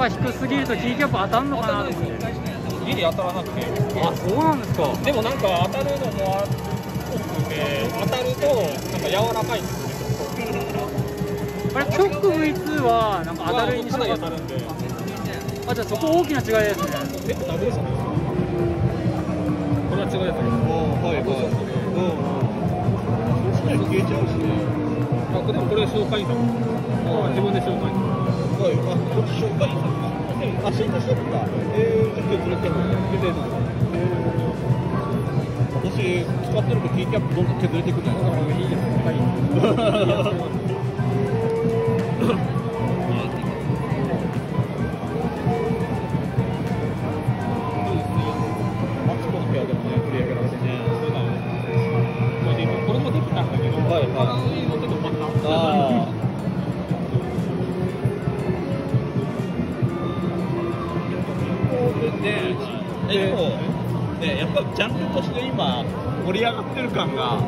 さが低すぎるとキーキャップ当たんのか？なと思ってギリ当たらなくてあそうなんですか。でもなんか当たるのもあって当たるとなんか柔らかいんですよ。あれチョック V2 はなんか当たる印象が当たるんであじゃあそこ大きな違いですね。結構ダブルさんですよこれは違うやつだけどはいはいうん確かに消えちゃうしね。あでもこれ紹介員さん自分で紹介。員はい。あこっち紹介あ紹介してるんだえー、ちょっとずれてる出てるのえー私使ってるとキーキャップどんどん削れていくじゃないですかいいですはいマツコのね、やっぱジャンルとして今、盛り上がってる感が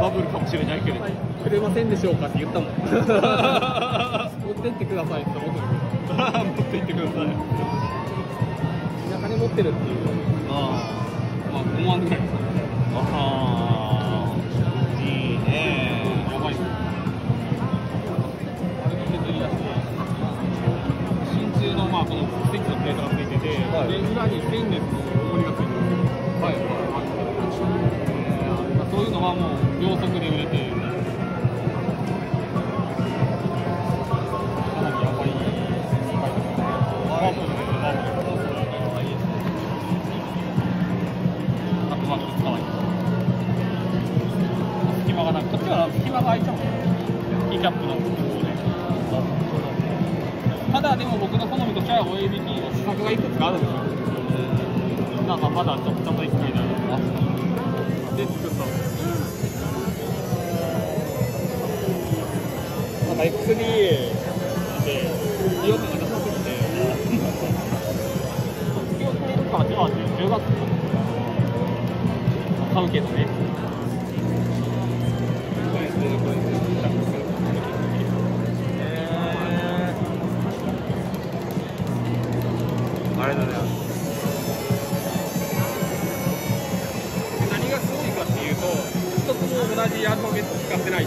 バブルかもしれないけれど、くれませんでしょうかって言ったもん。持ってってくださいって思ってる。持って行ってください。みんな金持ってるっていう。あまあ5万ぐらいキャップの向こうでただでも僕の好みとしては OABT の試作がいくつかあるんですよ。なんかまだちょっとちょっと一回だで作ったなんか X3 で色がなさすぎて卒業されるかでは10月買うけどねあれだね。アルファベット使ってない。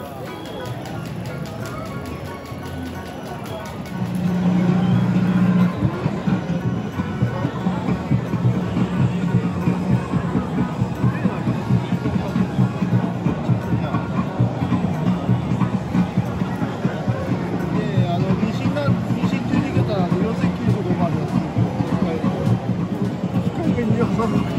Oh,